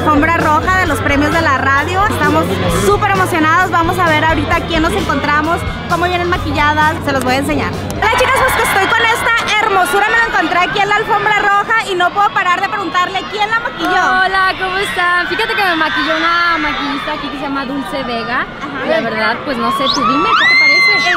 alfombra roja de los premios de la radio. Estamos súper emocionados. Vamos a ver ahorita quién nos encontramos, cómo vienen maquilladas. Se los voy a enseñar. Hola chicas, pues que estoy con esta hermosura. Me la encontré aquí en la alfombra roja y no puedo parar de preguntarle quién la maquilló. Hola, ¿cómo están? Fíjate que me maquilló una maquillista aquí que se llama Dulce Vega. De verdad, pues no sé, tú dime, ¿qué te parece?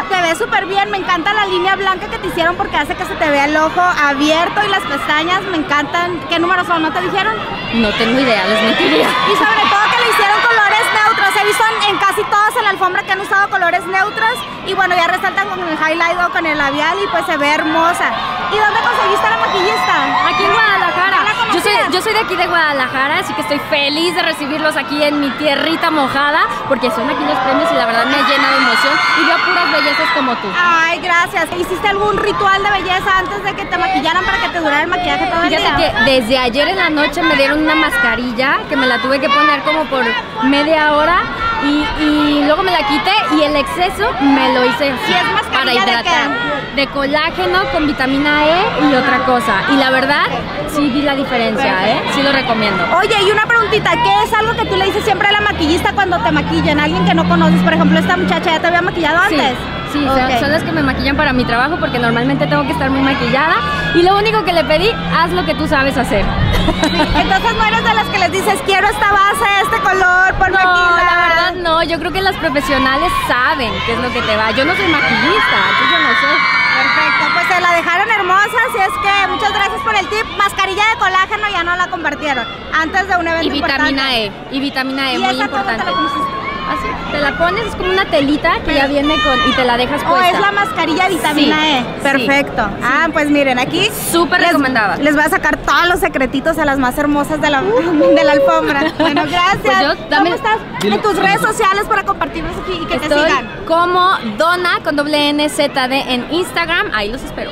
Te ve súper bien, me encanta la línea blanca que te hicieron porque hace que se te vea el ojo abierto y las pestañas me encantan. ¿Qué números son? ¿No te dijeron? No tengo idea, les mentiría. Y sobre todo que le hicieron colores neutros. He visto en, casi todas en la alfombra que han usado colores neutros y bueno, ya resaltan con el highlight o con el labial y pues se ve hermosa. ¿Y dónde conseguiste la maquillista? Aquí en Guadalajara. ¿Ya la Yo soy, yo soy de aquí de Guadalajara, así que estoy feliz de recibirlos aquí en mi tierrita mojada, porque son aquí los premios y la verdad me llena de emoción y veo puras bellezas como tú. Ay, gracias. ¿Hiciste algún ritual de belleza antes de que te maquillaran para que te durara el maquillaje todo el día? Fíjate que desde ayer en la noche me dieron una mascarilla que me la tuve que poner como por media hora y, y luego me la quité y el exceso me lo hice ¿Y es mascarilla para de hidratar. De, colágeno con vitamina E y otra cosa. Y la verdad, sí vi la diferencia, ¿eh? Sí lo recomiendo. Oye, y una preguntita, ¿qué es algo que tú le dices siempre a la maquillista cuando te maquillan? Alguien que no conoces, por ejemplo, esta muchacha ya te había maquillado antes. sí, Ok. son las que me maquillan para mi trabajo porque normalmente tengo que estar muy maquillada y lo único que le pedí, haz lo que tú sabes hacer. Entonces no eres de las que les dices, quiero esta base, este color, aquí No, la... la verdad no, yo creo que las profesionales saben qué es lo que te va. Yo no soy maquillista, yo no sé. Perfecto, pues se la dejaron hermosa, así es que muchas gracias por el tip. Mascarilla de colágeno ya no la compartieron antes de un evento Y vitamina importante. E, y vitamina E, ¿Y muy esa cómo te la importante. Así, te la pones, es como una telita que ya viene con y te la dejas ¿O puesta. es la mascarilla vitamina Sí, E? sí. Perfecto. Ah, pues miren, aquí Súper les- recomendada. Les voy a sacar todos los secretitos a las más hermosas de la, de la alfombra. Bueno, gracias. Pues yo, dame- ¿Cómo estás? En tus redes sociales para compartirnos aquí y que te Estoy sigan. como Dona con doble N Z D en Instagram, ahí los espero.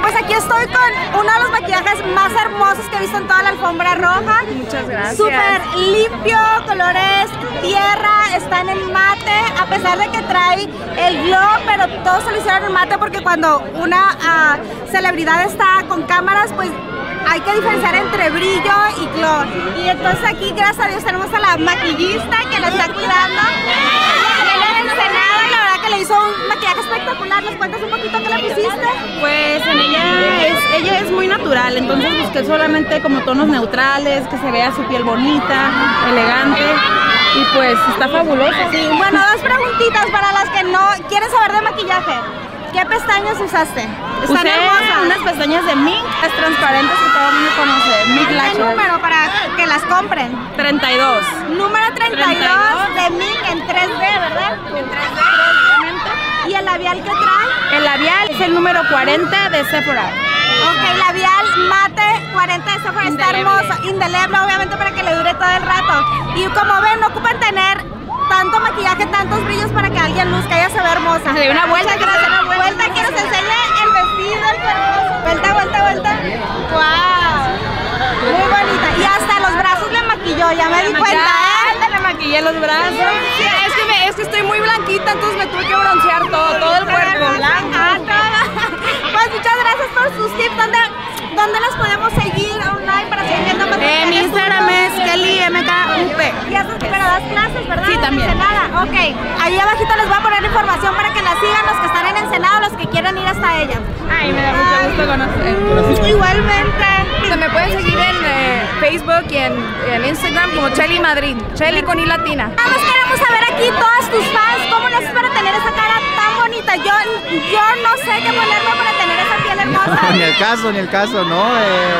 Pues aquí estoy con uno de los maquillajes más hermosos que he visto en toda la alfombra roja. Muchas gracias. Súper limpio, colores tierra, están en mate, a pesar de que trae el glow, pero todos se lo hicieron en mate porque cuando una ah, celebridad está con cámaras, pues hay que diferenciar entre brillo y glow. Y entonces aquí, gracias a Dios, tenemos a la maquillista que la está cuidando. Ensenada la verdad que le hizo un maquillaje espectacular. ¿Nos cuentas un poquito qué le pusiste? Pues en ella es, ella es muy natural, entonces busqué solamente como tonos neutrales, que se vea su piel bonita, elegante y pues está fabulosa. Sí, bueno, dos preguntitas para las que no quieren saber de maquillaje. ¿Qué pestañas usaste? Están Usé hermosas. unas pestañas de Mink, las transparentes que todo el mundo conoce, Mink ¿Qué Lashes. número para que las compren? 32. Número 32, 32. de Mink en 3D, ¿verdad? En 3D, obviamente. ¿Y el labial que trae? El labial es el número 40 de Sephora. Ok, labial mate 40 de Sephora, está hermoso, indeleble obviamente para que le dure todo el rato. Y como ven, no ocupan tener tanto maquillaje, tantos brillos para que alguien luzca, ella se ve hermosa. Se ve una vuelta, que dé una vuelta, quiero que se enseñe el vestido, el hermoso. Vuelta, vuelta, vuelta. Wow. Muy bonita. Y hasta los brazos le maquilló, ya me di cuenta, ¿eh? Le maquillé los brazos. Sí, es, que me- es que estoy muy blanquita, entonces me tuve que broncear todo, todo el cuerpo blanco. Ah, todo. Pues muchas gracias por sus tips. ¿Dónde, dónde las podemos seguir online para seguir viendo más Eh, mi Instagram es KellyMKUP. Y haces, pero das clases, ¿verdad? Sí, En también. Ensenada. Ok. Ahí abajito les voy a poner la información para que la sigan los que están en Ensenada o los que quieran ir hasta ella. Ay, me da mucho gusto conocer. Igualmente. Me pueden seguir en eh, Facebook y en, en Instagram como Chelly Madrid. Chelly con I latina. Nada más queremos saber aquí, todas tus fans, ¿cómo haces para tener esa cara tan bonita? Yo, yo no sé qué ponerme para tener esa piel hermosa. ni el caso, ni el caso, no. eh,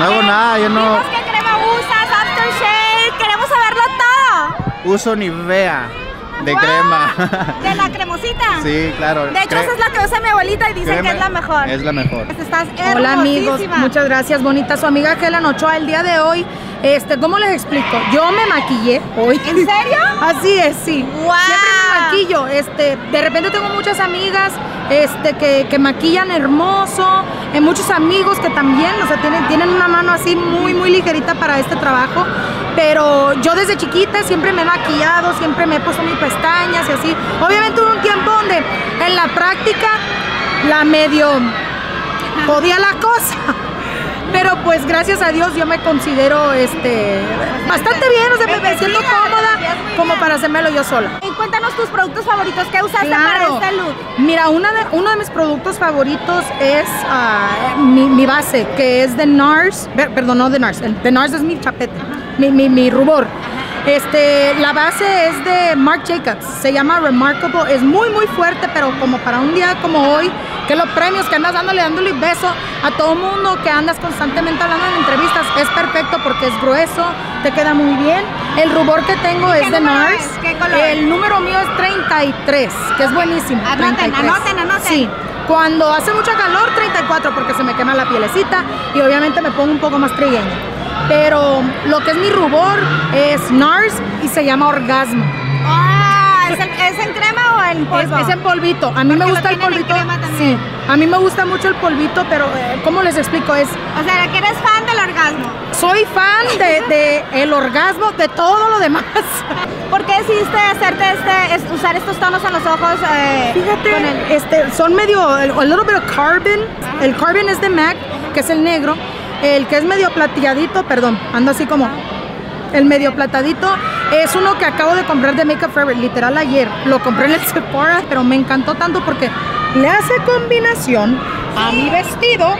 no hago nada, yo no qué crema usas, aftershave, queremos saberlo todo. uso ni vea de Wow. crema. De la cremosita. sí, claro. De hecho, cre- esa es la que usa mi abuelita y dicen que es la mejor. Es la mejor. Pues estás Hola amigos, muchas gracias, bonita. Su amiga Helen Ochoa, el día de hoy, este, ¿cómo les explico? Yo me maquillé hoy. ¿En serio? Así es, sí. ¡Guau! Siempre me maquillo. Este, de repente tengo muchas amigas este, que, que maquillan hermoso, eh, muchos amigos que también, o sea, tienen, tienen una mano así muy, muy ligerita para este trabajo. Pero yo desde chiquita siempre me he maquillado, siempre me he puesto mis pestañas y así. Obviamente hubo un tiempo donde en la práctica la medio podía la cosa. Pero pues gracias a Dios yo me considero este bastante bien, o sea, me, me siento cómoda como para hacérmelo yo sola. Cuéntanos tus productos favoritos. ¿Qué usaste para este look? Mira, una de, uno de mis productos favoritos es ah, mi, mi base, que es de NARS. per- Perdón, no de NARS. el De NARS es mi chapete, mi, mi, mi rubor. Este, la base es de Marc Jacobs, se llama Remarkable, es muy muy fuerte, pero como para un día como hoy, que los premios, que andas dándole, dándole beso a todo mundo, que andas constantemente hablando en entrevistas, es perfecto es grueso, te queda muy bien. El rubor que tengo es de NARS, es? ¿Qué color? el número mío es 33, que es buenísimo. Anoten, 33. anoten, anoten. Sí. Cuando hace mucho calor, 34 porque se me quema la pielecita y obviamente me pongo un poco más trigueña. Pero lo que es mi rubor es NARS y se llama Orgasmo. Ah, ¿es, en- ¿Es en crema o en polvo? es en polvito. A mí Porque me gusta el tienen en polvito. crema también. Sí. A mí me gusta mucho el polvito, pero eh, ¿cómo les explico? Es O sea, que eres fan orgasmo. soy fan de, de el orgasmo, de todo lo demás. ¿Por qué decidiste hacerte este, es- usar estos tonos en los ojos? eh, Fíjate, con el- este, son medio, el- a little bit of carbon. El carbon es de MAC, que es el negro. El que es medio plateadito, perdón, ando así como el medio platadito, es uno que acabo de comprar de Makeup Forever, literal ayer. Lo compré en el Sephora, pero me encantó tanto porque le hace combinación a mi vestido.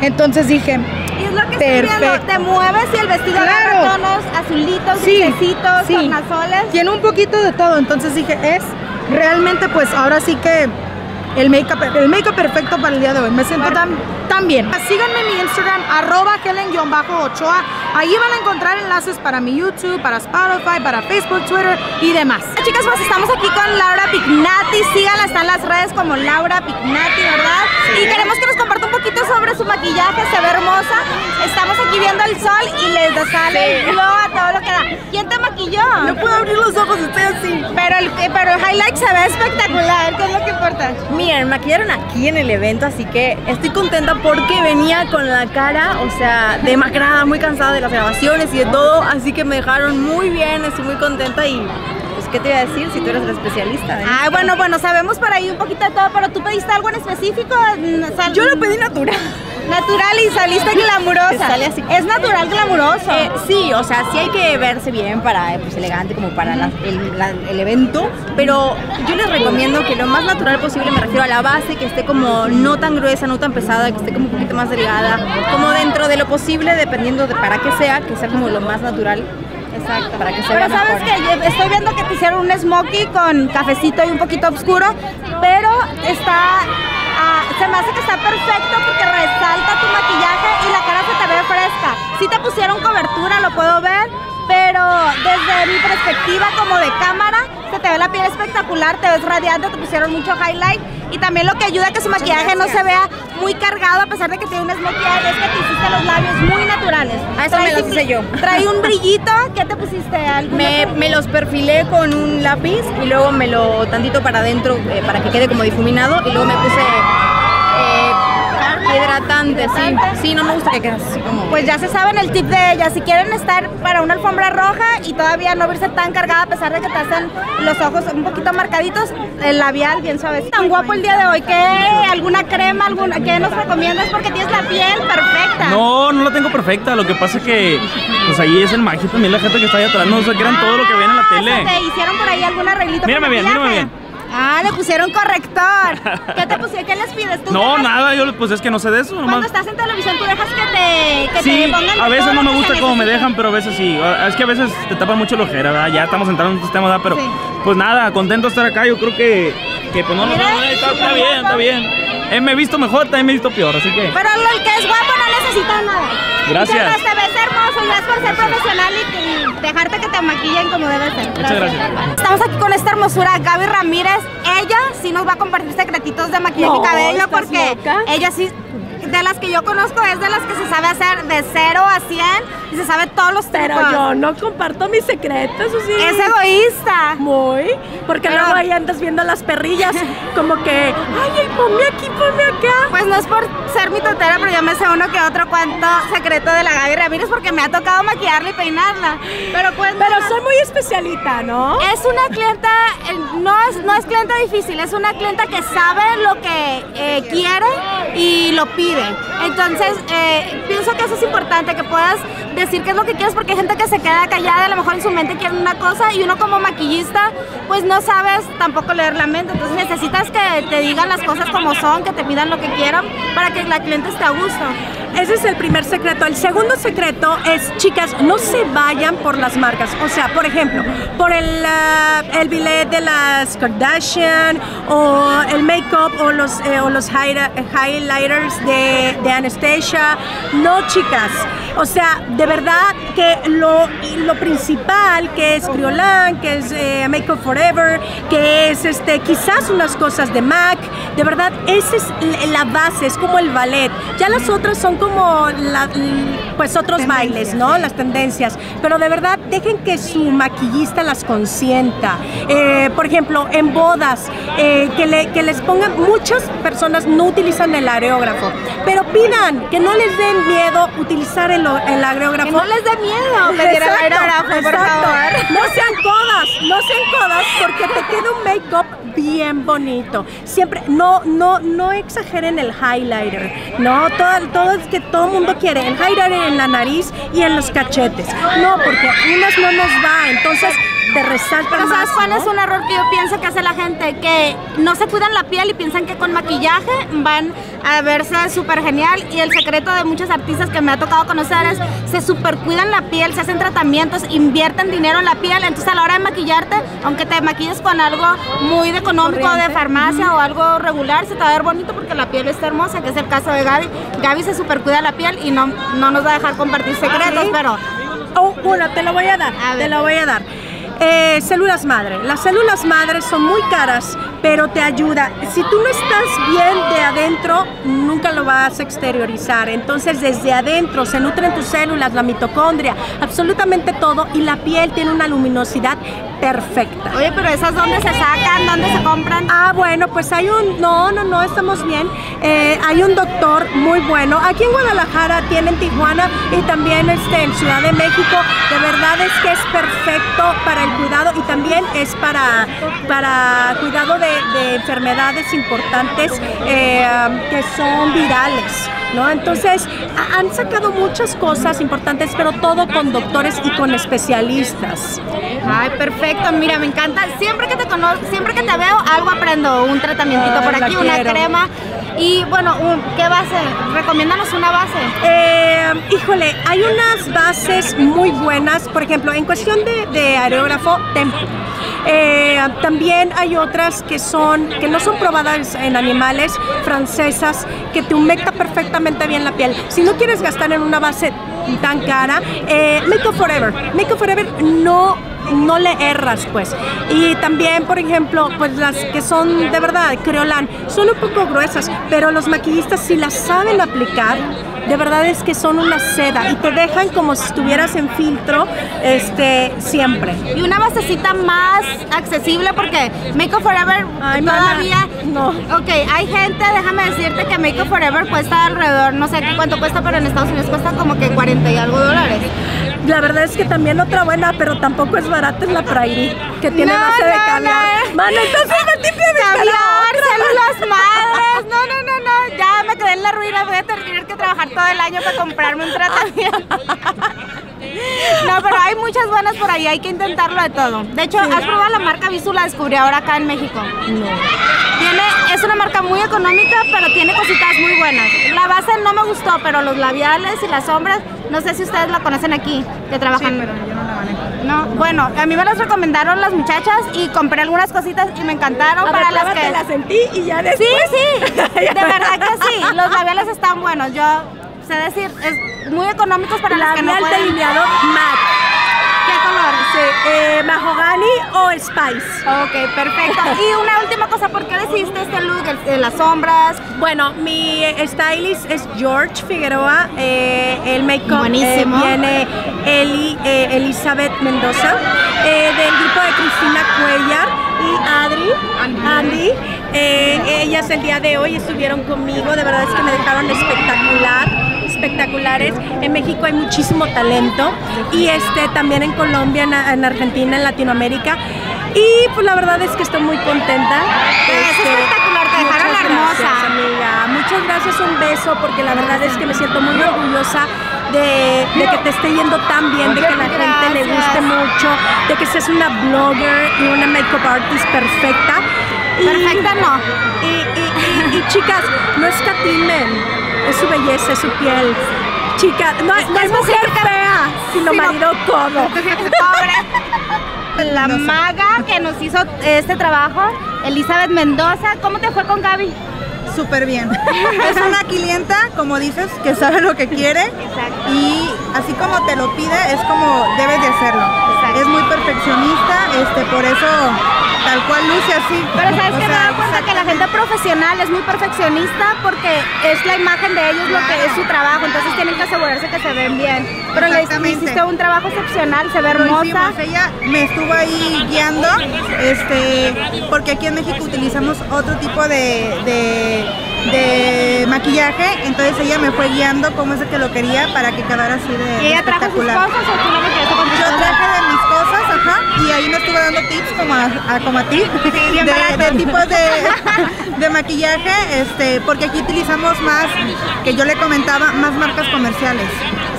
Entonces dije, Y es lo que estoy viendo, Perfecto. te mueves y el vestido Claro. agarra tonos azulitos, Sí, grisecitos, sí. tornasoles. Tiene un poquito de todo, entonces dije, es realmente pues ahora sí que el make-up el make perfecto para el día de hoy. Me siento tan, tan bien. Síganme en mi Instagram, arroba Helen-Ochoa. Ahí van a encontrar enlaces para mi YouTube, para Spotify, para Facebook, Twitter y demás. Chicas, pues estamos aquí con Laura Pignati. Síganla, está en las redes como Laura Pignati, ¿verdad? Y queremos que nos comparta un poquito sobre su maquillaje, se ve hermosa. Estamos aquí viendo el sol y les sale el glow a todo lo que da. ¿Quién te maquilló? No puedo abrir los ojos, estoy así. Pero el, eh, pero el highlight se ve espectacular, ¿qué es lo que importa? Miren, maquillaron aquí en el evento, así que estoy contenta porque venía con la cara, o sea, demacrada, muy cansada de las grabaciones y de todo, así que me dejaron muy bien, estoy muy contenta y qué te iba a decir si tú eres la especialista. ¿eh? Ay, bueno, bueno, sabemos por ahí un poquito de todo, pero tú pediste algo en específico. Mm, sal- Yo lo pedí natural. Natural y saliste glamurosa. Sale así. Es natural glamuroso. Eh, sí, o sea, sí hay que verse bien para, eh, pues, elegante como para la- el, la- el evento, pero yo les recomiendo que lo más natural posible, me refiero a la base, que esté como no tan gruesa, no tan pesada, que esté como un poquito más delgada, como dentro de lo posible, dependiendo de para qué sea, que sea como lo más natural. Exacto, para que se Pero sabes que estoy viendo que te hicieron un smokey con cafecito y un poquito oscuro, pero está, ah, se me hace que está perfecto porque resalta tu maquillaje y la cara se te ve fresca. Sí te pusieron cobertura, lo puedo ver, pero desde mi perspectiva como de cámara, se te ve la piel espectacular, te ves radiante, te pusieron mucho highlight y también lo que ayuda a que su maquillaje no se vea muy cargado a pesar de que tiene un smokey eye, es que te hiciste los labios muy naturales. Ah, eso me los hice yo. Trae un brillito, ¿qué te pusiste? ¿Algún Me, me los perfilé con un lápiz y luego me lo tantito para adentro eh, para que quede como difuminado y luego me puse hidratante, sí. Sí, no me gusta que quede así como... Pues ya se saben el tip de ella. Si quieren estar para una alfombra roja y todavía no verse tan cargada a pesar de que te hacen los ojos un poquito marcaditos, el labial bien suave. Tan guapo el día de hoy. ¿Qué? ¿Alguna crema? alguna ¿Qué nos recomiendas? Porque tienes la piel perfecta. No, no la tengo perfecta. Lo que pasa es que, pues ahí es el magia también la gente que está ahí atrás. No se crean todo lo que ven en la Ah, tele. o ¿Te hicieron por ahí algún arreglito? Mírame bien, mírame bien. Ah, le pusieron corrector. ¿Qué te pusieron? ¿Qué les pides? ¿Tú No, nada, yo pues es que no sé de eso. Cuando Nomás. estás en televisión, tú dejas que te, que Sí, te pongan a veces no me gusta cómo me dejan, pero a veces sí. Ah, Es que a veces te tapan mucho la ojera, ¿verdad? Ya estamos entrando en un sistema, ¿verdad? Pero Sí. pues nada, contento de estar acá. Yo creo que, que pues no, no, no, está, está bien, está bien. Eh, me he visto mejor, también me he visto peor, así que. Pero lo- el que es guapo no necesita nada. Gracias. Te ves hermoso, gracias por ser profesional y, y dejarte que te maquillen como debe ser. Muchas gracias. Estamos aquí con esta hermosura, Gaby Ramírez. Ella sí nos va a compartir secretitos de maquillaje No, y cabello ¿estás porque loca? ella sí, de las que yo conozco, es de las que se sabe hacer de 0 a 100 y se sabe todos los Pero trucos. yo no comparto mis secretos, sí. Es egoísta. Muy, porque Pero- luego ahí andas viendo las perrillas, como que, ay, ay, ponme aquí, ponme acá. Pues no es por ser mi totera, pero yo me sé uno que otro cuento secreto de la Gaby Ramírez porque me ha tocado maquillarla y peinarla. Pero cuéntanos. Pero soy muy especialita, ¿no? Es una clienta, eh, no es, no es clienta difícil, es una clienta que sabe lo que eh, quiere y lo pide. Entonces, eh, pienso que eso es importante, que puedas decir qué es lo que quieres, porque hay gente que se queda callada, a lo mejor en su mente quiere una cosa y uno como maquillista, pues no sabes tampoco leer la mente. Entonces necesitas que te digan las cosas como son, que te pidan lo que quieran para que la cliente esté a gusto. Ese es el primer secreto. El segundo secreto es, chicas, no se vayan por las marcas. O sea, por ejemplo, por el, ah, el billet de las Kardashian o el make-up o los, eh, o los highlighters de, de Anastasia. No, chicas. O sea, de verdad que lo, lo principal, que es Criolan, que es eh, Make Up Forever, que es este, quizás unas cosas de MAC, de verdad, esa es la base, es como el ballet. Ya las otras son como la- pues otros bailes, ¿no? Las tendencias. Pero de verdad, dejen que su maquillista las consienta. Eh, por ejemplo, en bodas, eh, que, le- que les pongan, muchas personas no utilizan el areógrafo, pero pidan que no les den miedo utilizar el, el. Que no les dé miedo pedir el Exacto, aerógrafo, por exacto. favor. No sean codas, no sean codas porque te queda un make-up bien bonito. Siempre, no, no, no exageren el highlighter. No, todo, todo es que todo el mundo quiere el highlighter en la nariz y en los cachetes. No, porque unas no nos va, entonces te resaltan Pero ¿sabes más. cuál ¿no? es un error que yo pienso que hace la gente? Que no se cuidan la piel y piensan que con maquillaje van a verse súper genial. Y el secreto de muchos artistas que me ha tocado conocer es se super cuidan la piel, se hacen tratamientos, invierten dinero en la piel. Entonces a la hora de maquillarte, aunque te maquilles con algo muy de económico de farmacia o algo regular, se te va a ver bonito porque la piel está hermosa, que es el caso de Gaby. Gaby se super cuida la piel y no, no nos va a dejar compartir secretos, ¿sí? pero Oh, bueno, te lo voy a dar, A te lo voy a dar. Eh, células madre. Las células madres son muy caras, pero te ayuda. Si tú no estás bien de adentro, nunca lo vas a exteriorizar. Entonces, desde adentro se nutren tus células, la mitocondria, absolutamente todo, y la piel tiene una luminosidad perfecta. oye, pero esas dónde se sacan, dónde se compran. Ah, bueno, pues hay un, no, no, no, estamos bien. Eh, hay un doctor muy bueno. Aquí en Guadalajara, tiene en Tijuana y también este, en Ciudad de México. De verdad es que es perfecto para el cuidado y también es para, para cuidado de, de enfermedades importantes eh, que son virales. ¿No? Entonces, ha- han sacado muchas cosas importantes, pero todo con doctores y con especialistas. Ay, perfecto. Mira, me encanta. Siempre que te conozco, siempre que te veo, algo aprendo. Un tratamientito Ay, por aquí, una quiero. crema. Y bueno, ¿qué base? Recomiéndanos una base. Eh, híjole, hay unas bases muy buenas, por ejemplo, en cuestión de, de aerógrafo, Tempo. Eh, también hay otras que son que no son probadas en animales francesas que te humecta perfectamente bien la piel. Si no quieres gastar en una base tan cara, eh, Make Up Forever. Make Up Forever no no le erras pues y también por ejemplo pues las que son de verdad creolán son un poco gruesas pero los maquillistas si las saben aplicar de verdad es que son una seda y te dejan como si estuvieras en filtro este siempre Y una basecita más accesible porque Make Up Forever Ay, todavía. no. Ok, hay gente, déjame decirte que Make Up Forever cuesta alrededor, no sé cuánto cuesta, pero en Estados Unidos cuesta como que 40 y algo dólares. la verdad es que también otra buena pero tampoco es barata es la Prairie que tiene No, base de no, caviar no. Mano, entonces me de Caviar, células madres. No, no, no. Ya me quedé en la ruina. Voy a tener que trabajar todo el año para comprarme un tratamiento. No, pero hay muchas buenas por ahí. Hay que intentarlo de todo. De hecho, ¿has probado la marca Visu? La descubrí ahora acá en México. No. Tiene, es una marca muy económica, pero tiene cositas muy buenas. La base no me gustó, pero los labiales y las sombras, no sé si ustedes la conocen aquí, que trabajan. pero yo no bueno, a mí me las recomendaron las muchachas y compré algunas cositas y me encantaron A ver, para las que. la sentí y ya Sí, después sí, de verdad que sí. Los labiales están buenos. Yo sé decir, es muy económicos para las que no labial pueden. delineador matte Sí, eh, mahogany o spice. Ok, perfecto. Y una última cosa, ¿por qué decidiste este look, de las sombras? Bueno, mi stylist es George Figueroa. eh, el make-up eh, viene Eli, Elizabeth Mendoza, del grupo de Cristina Cuellar y Adri. Andy. Ellas el día de hoy estuvieron conmigo. De verdad es que me dejaron espectacular espectaculares. En México hay muchísimo talento y este también en Colombia, en, en Argentina, en Latinoamérica. Y pues la verdad es que estoy muy contenta. Es Este, espectacular, te dejaron muchas la hermosa. gracias, amiga. Muchas gracias, un beso, porque la verdad es que me siento muy orgullosa de, de que te esté yendo tan bien, de que la gente le guste mucho, de que seas una blogger y una makeup artist perfecta. Perfecta no. Y, y- y- y, chicas, no escatimen, es su belleza, es su piel. Chicas, no, no es mujer fea, sino marido codo. Pobre. La maga que nos hizo este trabajo, Elizabeth Mendoza. ¿Cómo te fue con Gaby? Súper bien. Es una clienta, como dices, que sabe lo que quiere y así como te lo pide, es como debes de hacerlo. Es muy perfeccionista, este, por eso tal cual luce así. Pero sabes O que me sea, dado cuenta que la gente profesional es muy perfeccionista porque es la imagen de ellos lo que es su trabajo, entonces tienen que asegurarse que se ven bien. Pero le hiciste un trabajo excepcional, se ve hermosa. ella me estuvo ahí guiando, este, porque aquí en México utilizamos otro tipo de, de, de maquillaje, entonces ella me fue guiando cómo es que lo quería para que quedara así de, ¿Y ella trajo sus espectacular. cosas o tú la maquillaste con tus Yo traje de ajá, y ahí me estuvo dando tips como a, a- como a ti, de, tipos de, de maquillaje, este, porque aquí utilizamos más, que yo le comentaba, más marcas comerciales.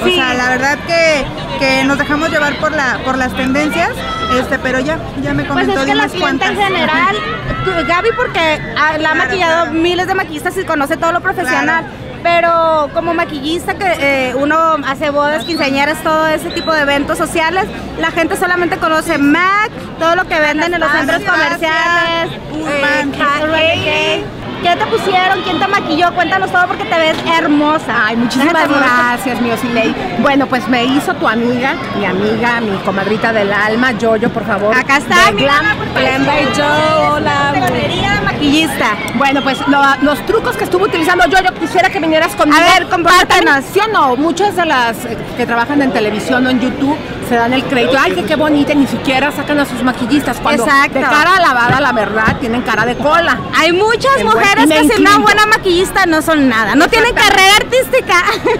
O Sí. sea, la verdad que, que nos dejamos llevar por la por las tendencias, este, pero ya, ya me Pues comentó es de que la clienta en general, tú- Gaby porque ah, la ha Claro, maquillado claro. miles de maquillistas y conoce todo lo profesional. Pero como maquillista que eh, uno hace bodas, quinceañeras, todo ese tipo de eventos sociales, la gente solamente conoce MAC, todo lo que venden en los centros comerciales, eh. ¿Qué te pusieron? ¿Quién te maquilló? Cuéntanos todo porque te ves hermosa. Ay, muchísimas gracias, mi Osilei. Bueno, pues me hizo tu amiga, mi amiga, mi comadrita del alma, Yoyo, por favor. Acá está, mira, Glam. Glam by Jo, hola. Galería maquillista. Bueno, pues lo- los trucos que estuvo utilizando Yoyo, quisiera que vinieras conmigo. A ver, compártenos. ¿Sí o no? Muchas de las eh, que trabajan en televisión o en YouTube se dan el crédito. Ay, que qué bonita, ni siquiera sacan a sus maquillistas. Cuando Exacto. de cara lavada, la verdad, tienen cara de cola. Hay muchas mujeres que sin una buena maquillista no son nada, no tienen carrera artística.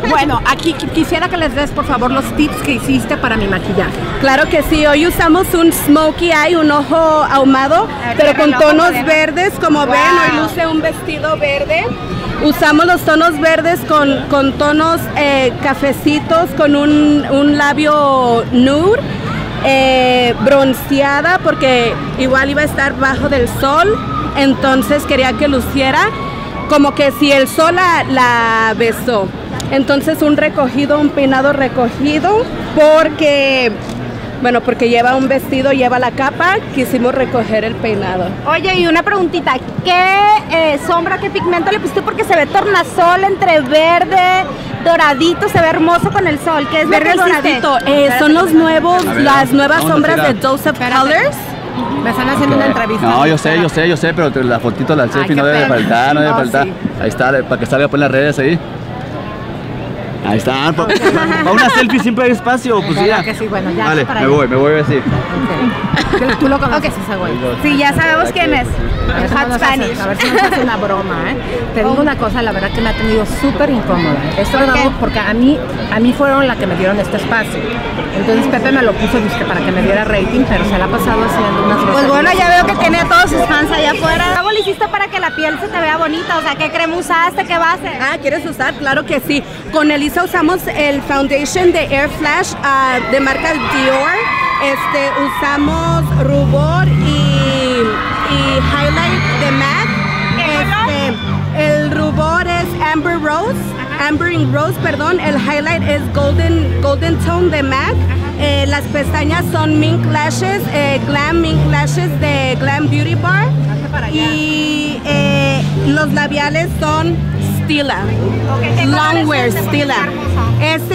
Bueno, aquí qui- quisiera que les des, por favor, los tips que hiciste para mi maquillaje. Claro que sí, hoy usamos un smokey eye, un ojo ahumado, ver, pero con tonos verdes, como ven, hoy luce un vestido verde. Usamos los tonos verdes con, con tonos eh, cafecitos, con un, un labio nude, eh, bronceada, porque igual iba a estar bajo del sol, entonces quería que luciera como que si el sol la, la besó. Entonces un recogido, un peinado recogido, porque, bueno, porque lleva un vestido, lleva la capa, quisimos recoger el peinado. Oye, y una preguntita, ¿qué eh, sombra, qué pigmento le pusiste? Porque se ve tornasol entre verde, doradito, se ve hermoso con el sol. ¿Qué es Verde lo que hiciste? doradito, eh, son los nuevos, ver, las nuevas sombras de. Joseph Colors. Me están haciendo una entrevista. No, yo sé, yo sé, yo sé, pero la fotito, la selfie qué no debe pena. faltar, no debe No, faltar. sí. Ahí está, para que salga por las redes ahí. Ahí está. pa- Para una selfie siempre hay espacio, pues Claro ya. que sí, bueno, ya, Vale, para me voy, me voy así. Ok. Tú lo conoces ese güey. Sí, ya sabemos quién es. A ver El si no Hot hace- Spanish. A ver si nos hace una broma, ¿eh? Te digo una cosa, la verdad que me ha tenido súper incómoda. Esto ¿Por lo qué? hago porque a mí, a mí fueron las que me dieron este espacio. Entonces Pepe me lo puso para que me diera rating, pero se la ha pasado haciendo unas Pues bueno, ya veo que tiene a todos sus fans allá afuera. ¿Cómo le hiciste para que la piel se te vea bonita? O sea, ¿qué crema usaste? ¿Qué base? Ah, ¿quieres usar? Claro que sí. Con Usamos el foundation de Air Flash ah, de marca Dior. Este, usamos rubor y, y highlight de MAC. Este, el rubor es Amber Rose, Amber in Rose, perdón. El highlight es Golden, golden Tone de MAC. Eh, las pestañas son Mink Lashes, eh, Glam Mink Lashes de Glam Beauty Bar. Y eh, los labiales son Stila. Longwear Stila. Este Illuminator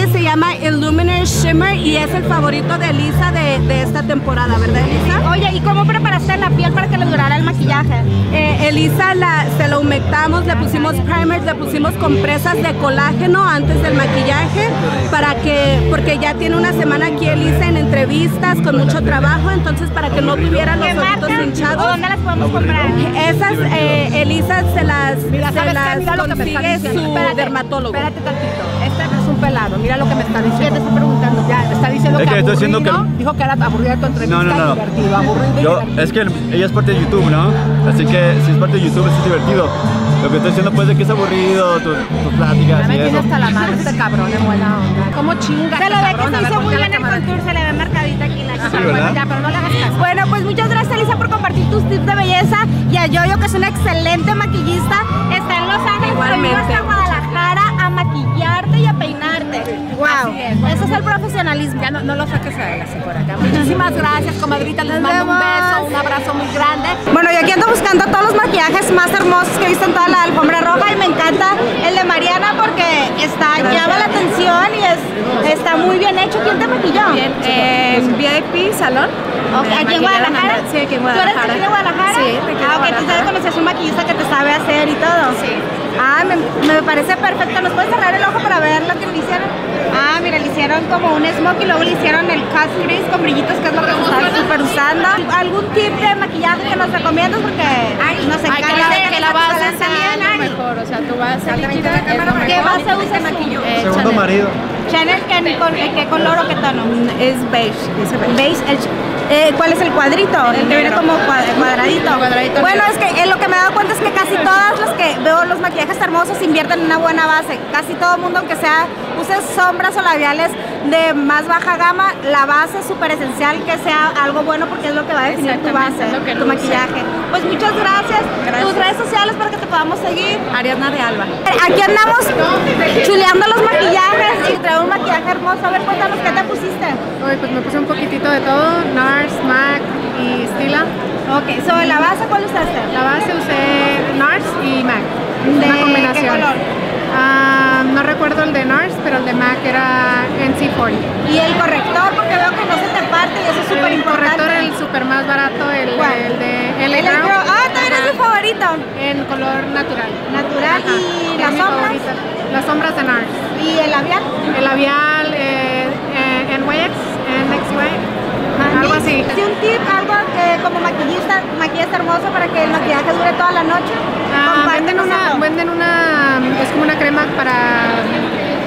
Shimmer y es el favorito de Elisa de, de esta temporada, ¿verdad, Elisa? Oye, ¿y cómo preparaste la piel para que le durara el maquillaje? Eh, Elisa la, se la humectamos, le pusimos primers, le pusimos compresas de colágeno antes del maquillaje para que, porque ya tiene una semana aquí Elisa en entrevistas con mucho trabajo, entonces para que no tuviera los ¿Qué ojitos hinchados. ¿O dónde las podemos comprar? Esas, eh, Elisa se las, Mira, se las Mira lo que me está consigue su Espérate, dermatólogo. Espérate tantito. Este no es un pelado. Mira lo que me está diciendo. Ya, me está diciendo Es que, que estoy diciendo aburrido. que- Dijo que era aburrida tu entrevista No, no, no. y divertido. Aburrido y Yo, divertido. es que ella es parte de YouTube, ¿no? Así que si es parte de YouTube es divertido. Lo que estoy diciendo pues de que es aburrido, tus, tus pláticas Ya y me tiene hasta la madre este cabrón en buena onda. ¿Cómo chinga? Se este lo ve que se hizo muy bien el contour, se le ve marcadita aquí la Sí, bueno, ¿verdad? ya, pero no le hagas caso. Bueno, pues muchas gracias Elisa por compartir tus tips de belleza y a Yoyo que es una excelente maquillista. Está en Los Ángeles, Igualmente. hasta Guadalajara Wow, ese es el profesionalismo. Ya no, no lo saques a él así por acá. Muchísimas gracias, comadrita. Les mando un beso, un abrazo muy grande. Bueno, yo aquí ando buscando todos los maquillajes más hermosos que he visto en toda la alfombra roja y me encanta el de Mariana porque está, llama la atención y es, está muy bien hecho. ¿Quién te maquilló? Bien, en VIP Salón. Ok, Me ¿Aquí en Guadalajara? Sí, aquí en ¿Tú eres de Guadalajara. aquí de Guadalajara? Sí, de aquí de Ah, ok, entonces ya Guadalajara. conoces un maquillista que te sabe hacer y todo. Sí. Ah, me, me parece perfecto. ¿Nos puedes cerrar el ojo para ver lo que le hicieron? Ah, mira, le hicieron como un smoke y luego le hicieron el cut crease con brillitos, que es lo que se está súper usando. ¿Algún tip de maquillaje que nos recomiendas? Porque nos Ay, encanta. que la, que la base sea lo mejor. O sea, tu base líquida es lo mejor. ¿Qué base usas tú? Eh, Segundo Chanel. marido. Chanel, ¿qué, con, ¿qué color o qué tono? Es beige, beige. El, eh, ¿Cuál es el cuadrito? El, que viene como cua- cuadradito. cuadradito bueno, es que eh, lo que me he dado cuenta es que casi todas las que veo los maquillajes hermosos invierten en una buena base. Casi todo el mundo, aunque sea, sombras o labiales de más baja gama, la base súper esencial que sea algo bueno porque es lo que va a definir tu base, tu luce. maquillaje. Pues muchas gracias. Gracias. Tus redes sociales para que te podamos seguir. Ariadna de Alba. Aquí andamos chuleando los maquillajes y trae un maquillaje hermoso. A ver, cuéntanos qué te pusiste. Uy, pues me puse un poquitito de todo, NARS, MAC y Stila. Ok, sobre la base, ¿cuál usaste? La base usé NARS y MAC. ¿De Una qué combinación. color? Ah, no recuerdo el de NARS, pero el de MAC era NC40. Y el corrector, porque veo que no se te parte y eso es súper El importante. corrector, el super más barato, el, el de El LA Brown. Ah, también es mi favorito. En color natural. Natural. Ajá, ¿Y las sombras? favorita. Las sombras de NARS. ¿Y el labial? El labial eh, eh, NYX, NXY, algo así. Sí, un tip, algo que como maquillista, maquillista hermoso para que el maquillaje dure toda la noche. Ah, venden una, algo. venden una, es como una crema para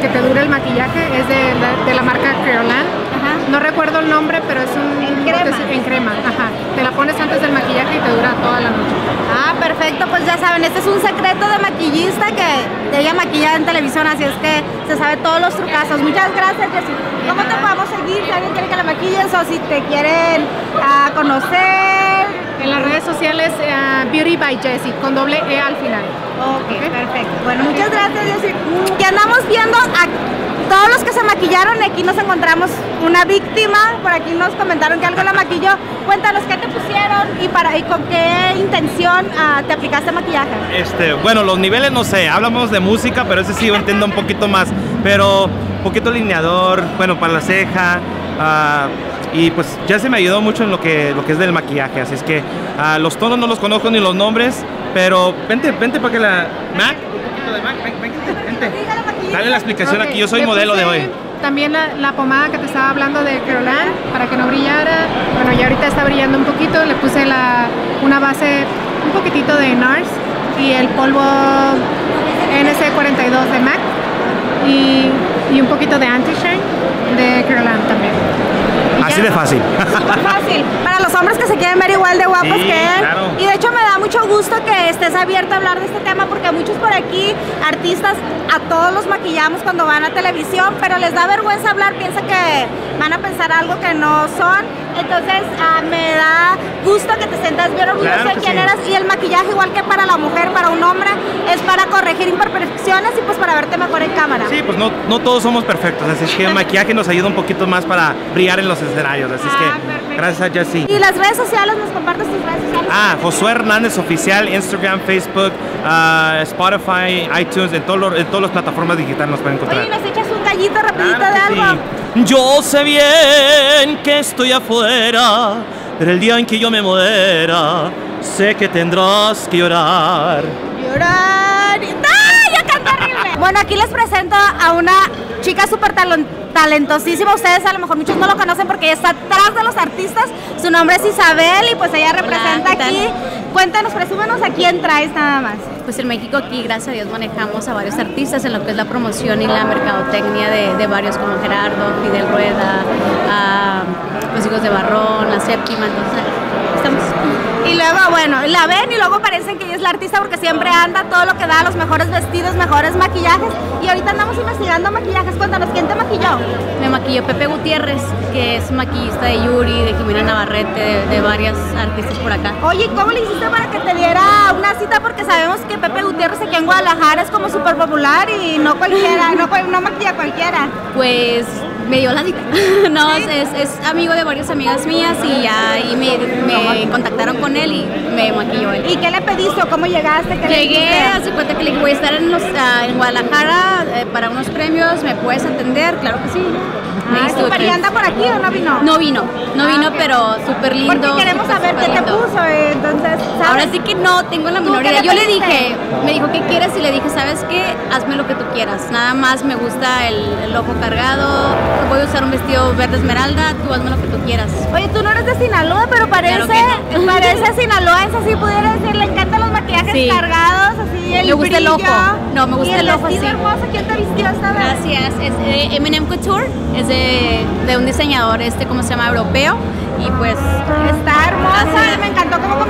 que te dure el maquillaje, es de la marca Creolan. No recuerdo el nombre, pero es un En crema. en crema, ajá. Te la pones antes del maquillaje y te dura toda la noche. Ah, perfecto, pues ya saben, este es un secreto de maquillista que ella maquilla en televisión, así es que se sabe todos los trucazos. Muchas gracias, Jessie. ¿Cómo te podemos seguir? Si alguien quiere que la maquilles o si te quieren ah, conocer. En las redes sociales eh, Beauty by Jessie con doble E al final. Ok, perfecto. Bueno, muchas gracias, Jessie. Y andamos viendo a todos los que se maquillaron. Aquí nos encontramos una víctima. Por aquí nos comentaron que algo la maquilló. Cuéntanos qué te pusieron y para y con qué intención ah, te aplicaste maquillaje. Este, bueno, los niveles no sé, hablamos de música, pero ese sí yo entiendo un poquito más. Pero un poquito lineador, bueno, para la ceja. ah, y pues ya se me ayudó mucho en lo que, lo que es del maquillaje. Así es que ah, los tonos no los conozco ni los nombres, pero vente, vente para que la. Mac, un poquito de Mac, ven, ven, vente. Dale la explicación aquí, yo soy le modelo de hoy. También la, la pomada que te estaba hablando de Carolan para que no brillara. Bueno, ya ahorita está brillando un poquito. Le puse la, una base, un poquitito de NARS y el polvo NC42 de MAC y, y un poquito de Anti-Shine de Carolan también. Así ya. de fácil. Fácil. Para los hombres que se quieren ver igual de guapos Sí, que él. claro. Y de hecho me da mucho gusto que estés abierto a hablar de este tema porque muchos por aquí, artistas, a todos los maquillamos cuando van a televisión, pero les da vergüenza hablar, piensan que van a pensar algo que no son. Entonces ah, me da gusto que te sientas bien orgulloso Claro de quién sí. eras. Y el maquillaje, igual que para la mujer, para un hombre, es para corregir imperfecciones y pues para verte mejor en cámara. Sí, pues no, no todos somos perfectos, así es que el maquillaje nos ayuda un poquito más para brillar en los escenarios. Así es Ah, que perfecto. gracias a Jessie. Y las redes sociales, ¿nos compartes tus redes sociales? Ah, Josué Hernández Oficial, Instagram, Facebook, ah, Spotify, iTunes, en, todo lo- en todas las plataformas digitales nos pueden encontrar. Oye, ¿nos echas un gallito rapidito Claro de algo? sí. Yo sé bien que estoy afuera, pero el día en que yo me muera, sé que tendrás que llorar. Llorar. Bueno, aquí les presento a una chica súper talentosísima. Ustedes a lo mejor muchos no lo conocen porque ella está atrás de los artistas. Su nombre es Isabel y pues ella representa aquí. Cuéntanos, presúmenos a quién traes nada más. Pues en México aquí, gracias a Dios, manejamos a varios artistas en lo que es la promoción y la mercadotecnia de, de varios como Gerardo, Fidel Rueda, ah, los hijos de Barrón, la séptima, entonces estamos Y luego, bueno, la ven y luego parecen que ella es la artista porque siempre anda todo lo que da, los mejores vestidos, mejores maquillajes. Y ahorita andamos investigando maquillajes. Cuéntanos, ¿quién te maquilló? Me maquilló Pepe Gutiérrez, que es maquillista de Yuri, de Jimena Navarrete, de, de varias artistas por acá. Oye, ¿cómo le hiciste para que te diera una cita? Porque sabemos que Pepe Gutiérrez aquí en Guadalajara es como súper popular y no cualquiera, no, no maquilla cualquiera. Pues me dio la cita. no, es, es amigo de varias amigas mías y ya ahí me, me contactaron con él y me maquilló él. ¿Y qué le pediste o cómo llegaste? ¿Qué le Llegué, hace cuenta que le voy a estar en, los, ah, en Guadalajara eh, para unos premios, ¿me puedes atender? Claro que sí. Ah, estuve ¿Super y tres- anda por aquí o no vino? No vino, no Ah, vino, pero súper lindo. Porque queremos saber qué te puso, eh, entonces, ¿sabes? Ahora sí que no tengo la ¿Tú menor idea. Yo le dije, me dijo, ¿qué quieres? Y le dije, ¿sabes qué? Hazme lo que tú quieras. Nada más me gusta el, el ojo cargado. Voy a usar un vestido verde esmeralda. Tú hazme lo que tú quieras. Oye, tú no eres de Sinaloa, pero parece, Claro que no. parece sinaloense, así pudiera decir, le encantan los maquillajes Sí. cargados, así el Me gusta el ojo. No, me gusta y el ojo así. hermoso, ¿quién te vistió esta vez? Gracias. Es eh, Eminem Couture. Es de, de un diseñador, este, ¿cómo se llama? Europeo. Y pues... Está hermosa, me encantó cómo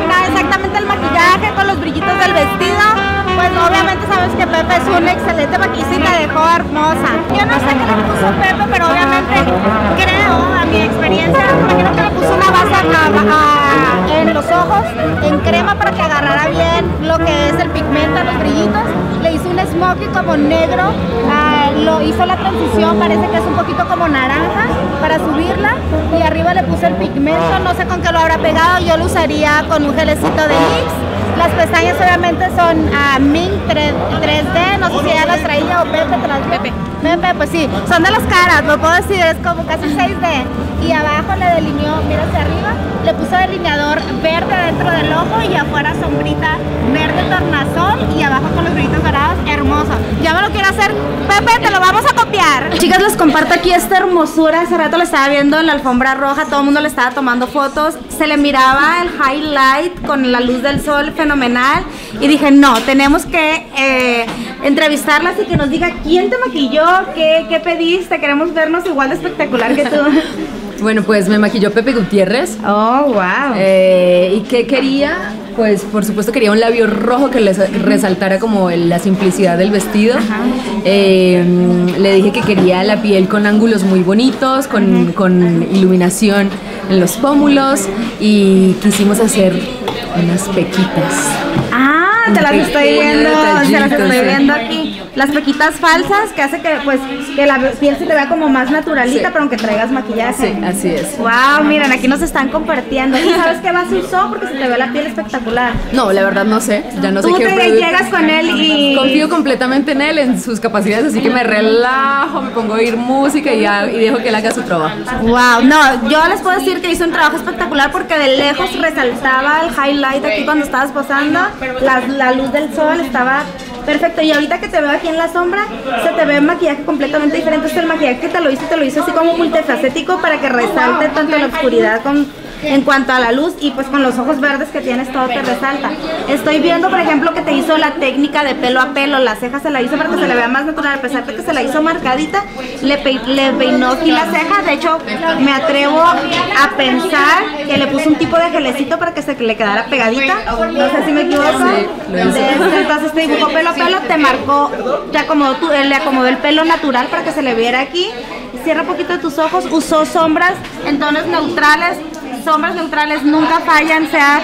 los brillitos. Le hizo un smokey como negro, ah, lo hizo la transición, parece que es un poquito como naranja para subirla y arriba le puse el pigmento, no sé con qué lo habrá pegado, yo lo usaría con un gelecito de NYX. Las pestañas obviamente son a Ming 3, d no sé si ya las traía o Pepe te las Pepe. Pepe, pues sí, son de las caras, lo puedo decir, es como casi 6D. Y abajo le delineó, mira hacia arriba, le puso delineador verde dentro del ojo y afuera sombrita verde tornasol y abajo con los brillitos dorados, hermoso. Ya me lo quiero hacer, Pepe, te lo vamos a copiar. Chicas, les comparto aquí esta hermosura, hace rato la estaba viendo en la alfombra roja, todo el mundo le estaba tomando fotos, se le miraba el highlight con la luz del sol fenomenal y dije, no, tenemos que eh, entrevistarlas y que nos diga quién te maquilló, qué, qué pediste, queremos vernos igual de espectacular que tú. Bueno, pues me maquilló Pepe Gutiérrez. Oh, wow. ¿Y qué quería? Pues por supuesto quería un labio rojo que les resaltara como la simplicidad del vestido. Eh, le dije que quería la piel con ángulos muy bonitos, con, con iluminación en los pómulos y quisimos hacer unas pequitas. Ah, te las estoy viendo, te las estoy viendo aquí. Las pequitas falsas que hace que pues que la piel se te vea como más naturalita, Sí. pero aunque traigas maquillaje. Sí, así es. Wow, miren, aquí nos están compartiendo. ¿Y sabes qué base usó? Porque se te ve la piel espectacular. No, la verdad no sé, ya no sé Tú qué te producto. llegas con él y- Confío completamente en él, en sus capacidades, así que me relajo, me pongo a oír música y, ya- y dejo que él haga su trabajo. Wow, no, yo les puedo decir que hizo un trabajo espectacular porque de lejos resaltaba el highlight aquí cuando estabas posando, la, la luz del sol estaba perfecto y ahorita que te veo aquí en la sombra se te ve el maquillaje completamente diferente, este el maquillaje que te lo hizo te lo hizo así como multifacético para que resalte tanto la oscuridad con en cuanto a la luz y pues con los ojos verdes que tienes todo te resalta. Estoy viendo, por ejemplo, que te hizo la técnica de pelo a pelo, la ceja se la hizo para que se le vea más natural, a pesar de que se la hizo marcadita, le, pe- le peinó aquí la ceja, de hecho me atrevo a pensar que le puso un tipo de gelecito para que se le quedara pegadita, no sé si me equivoco, entonces te dibujó pelo a pelo, te marcó, te acomodó, tu- le acomodó el pelo natural para que se le viera aquí, cierra un poquito tus ojos, usó sombras en tonos neutrales, sombras neutrales nunca fallan, sea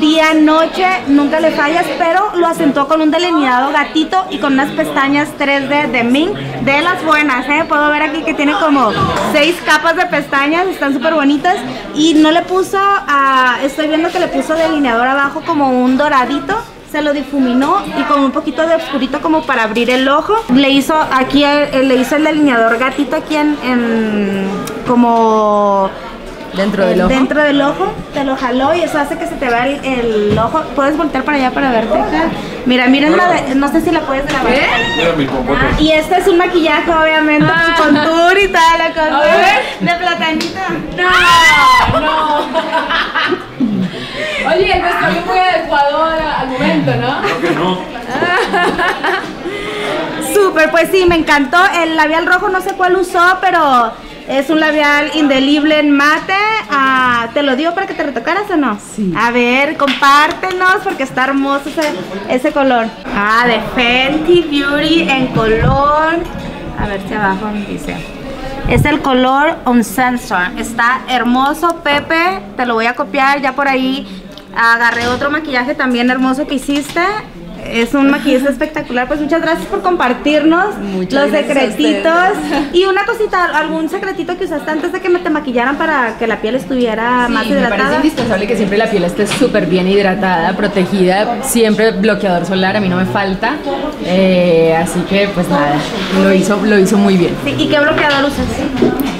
día, noche, nunca le fallas, pero lo acentuó con un delineado gatito y con unas pestañas 3D de Ming, de las buenas, ¿eh? Puedo ver aquí que tiene como seis capas de pestañas, están súper bonitas y no le puso, ah, estoy viendo que le puso delineador abajo como un doradito se lo difuminó y con un poquito de oscurito como para abrir el ojo. Le hizo aquí, el- le hizo el delineador gatito aquí en como Dentro del ojo. Dentro del ojo, te lo jaló y eso hace que se te vea el, el ojo. Puedes voltear para allá para verte. Mira, miren la de, no sé si la puedes grabar. Mira mi compote. Ah, y este es un maquillaje, obviamente, con contour y tal, la cosa. A ver. De platanito. No, no. Oye, el vestuario muy adecuado al, al momento, ¿no? Creo que no. Súper, pues sí, me encantó. El labial rojo no sé cuál usó, pero es un labial indelible en mate, ah, ¿te lo dio para que te retocaras o no? Sí. A ver, compártenos porque está hermoso ese, ese color. Ah, de Fenty Beauty en color. A ver si abajo dice. Es el color On Sensor. Está hermoso, Pepe. Te lo voy a copiar ya por ahí. Agarré otro maquillaje también hermoso que hiciste. Es un maquillaje espectacular. Pues muchas gracias por compartirnos Muchas los secretitos. Y una cosita, algún secretito que usaste antes de que me te maquillaran para que la piel estuviera más Sí, me parece hidratada. indispensable que siempre la piel esté súper bien hidratada, protegida, siempre bloqueador solar, a mí no me falta. Eh, así que pues nada, lo hizo, lo hizo muy bien. Sí, ¿Y qué bloqueador usas?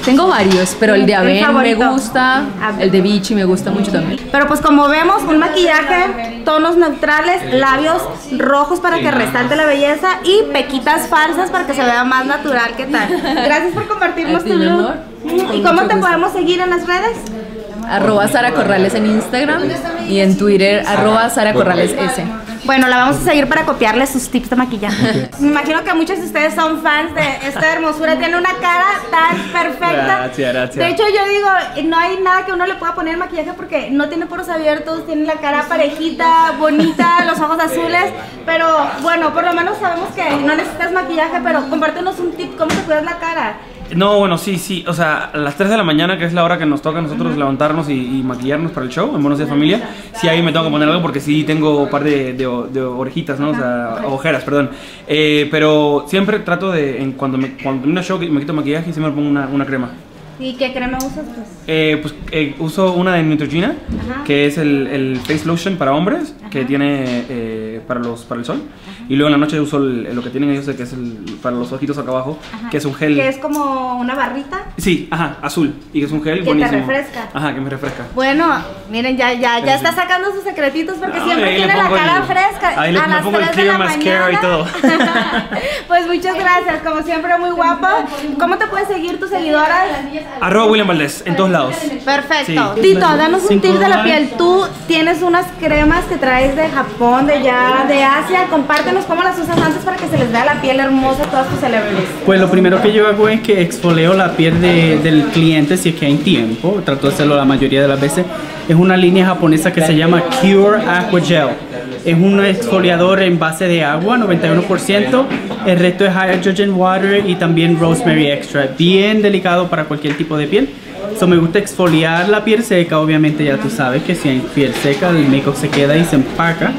Tengo varios, pero el de ¿El Aven me gusta, el de Vichy me gusta mucho también. Pero pues como vemos, un maquillaje, tonos neutrales, labios rojos para que resalte la belleza y pequitas falsas para que se vea más natural. ¿Qué tal? Gracias por compartirnos tu look. ¿Y cómo te podemos seguir en las redes? Arroba Sara Corrales en Instagram y en Twitter arroba Sara Corrales S. Bueno, la vamos a seguir para copiarle sus tips de maquillaje. Me imagino que muchos de ustedes son fans de esta hermosura. Tiene una cara tan perfecta. Gracias, gracias. De hecho, yo digo, no hay nada que uno le pueda poner maquillaje porque no tiene poros abiertos, tiene la cara parejita, bonita, los ojos azules. Pero bueno, por lo menos sabemos que no necesitas maquillaje, pero compártenos un tip, ¿cómo te cuidas la cara? No, bueno, sí, sí. O sea, a las 3 de la mañana, que es la hora que nos toca a nosotros levantarnos y, y maquillarnos para el show en Buenos Días Familia, sí ahí me tengo que poner algo porque sí tengo un par de, de, de orejitas, ¿no? O sea, ojeras, perdón. Eh, pero siempre trato de, en, cuando, me, cuando termino el show y me quito maquillaje, siempre me pongo una, una crema. ¿Y qué crema usas? Pues? Eh, pues eh, uso una de Neutrogena, Ajá. que es el, el face lotion para hombres, que tiene eh, para, los, para el sol. Y luego en la noche uso el- lo que tienen ellos, que es el, para los ojitos acá abajo, Ajá. que es un gel. Que es como una barrita. Sí, ajá, azul. Y que es un gel Que te buenísimo. refresca. Ajá, que me refresca. Bueno, miren, ya, ya, ya está sacando sus secretitos porque No, siempre le tiene la cara el- fresca. ahí le- a las pongo el 3 de clear la mascara y mañana. todo. pues muchas gracias, como siempre, muy guapa. ¿Cómo te puedes seguir tus seguidoras? Arroba William Valdés, en todos lados. Perfecto. Sí. Tito, danos un tip de la piel. Tú tienes unas cremas que traes de Japón, de ya, de Asia. Compártenos cómo las usas antes para que se les vea la piel hermosa a todas tus celebrities. Pues lo primero que yo hago es que exfolio la piel de- del cliente si es que hay tiempo. Trato de hacerlo la mayoría de las veces. Es una línea japonesa que se llama Cure Aqua Gel. Es un exfoliador en base de agua, 91%. El resto es Hydrogen Water y también Rosemary Extra. Bien delicado para cualquier tipo de piel. So me gusta exfoliar la piel seca, obviamente ya tú sabes que si hay piel seca el make-up se queda y se empaca.